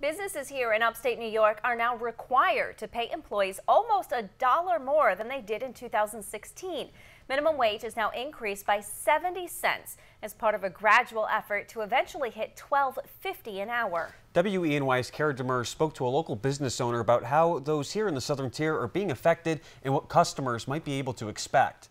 Businesses here in upstate New York are now required to pay employees almost a dollar more than they did in 2016. Minimum wage is now increased by 70 cents as part of a gradual effort to eventually hit $12.50 an hour. WENY's Kara Demers spoke to a local business owner about how those here in the southern tier are being affected and what customers might be able to expect.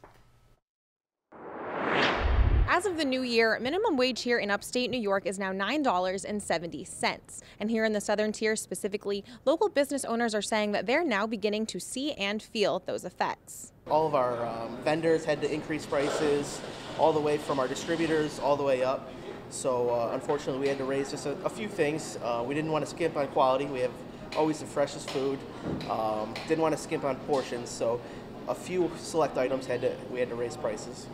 As of the new year, minimum wage here in upstate New York is now $9.70. And here in the southern tier specifically, local business owners are saying that they're now beginning to see and feel those effects. All of our um, vendors had to increase prices, all the way from our distributors all the way up. So uh, unfortunately, we had to raise just a, a few things. Uh, we didn't want to skimp on quality. We have always the freshest food. Um, didn't want to skimp on portions. So a few select items had to we had to raise prices.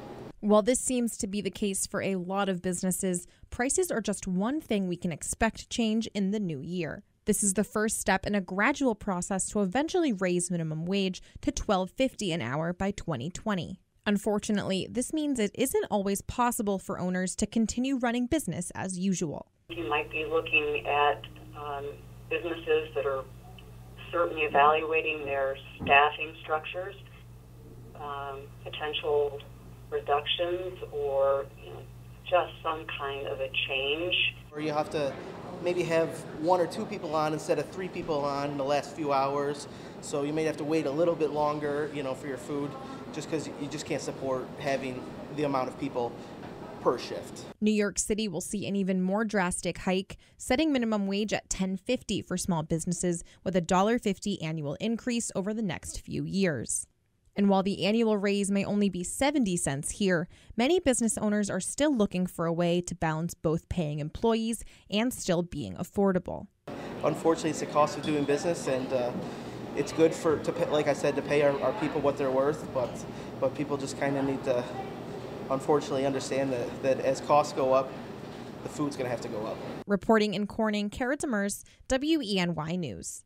While this seems to be the case for a lot of businesses, prices are just one thing we can expect to change in the new year. This is the first step in a gradual process to eventually raise minimum wage to $12.50 an hour by 2020. Unfortunately, this means it isn't always possible for owners to continue running business as usual. You might be looking at um, businesses that are certainly evaluating their staffing structures, um, potential reductions or you know, just some kind of a change. Or you have to maybe have one or two people on instead of three people on in the last few hours. So you may have to wait a little bit longer, you know, for your food, just because you just can't support having the amount of people per shift. New York City will see an even more drastic hike, setting minimum wage at 10.50 for small businesses with a $1.50 annual increase over the next few years. And while the annual raise may only be 70 cents here, many business owners are still looking for a way to balance both paying employees and still being affordable. Unfortunately, it's the cost of doing business, and uh, it's good for, to pay, like I said, to pay our, our people what they're worth, but, but people just kind of need to, unfortunately, understand that, that as costs go up, the food's going to have to go up. Reporting in Corning, Kara Demers, WENY News.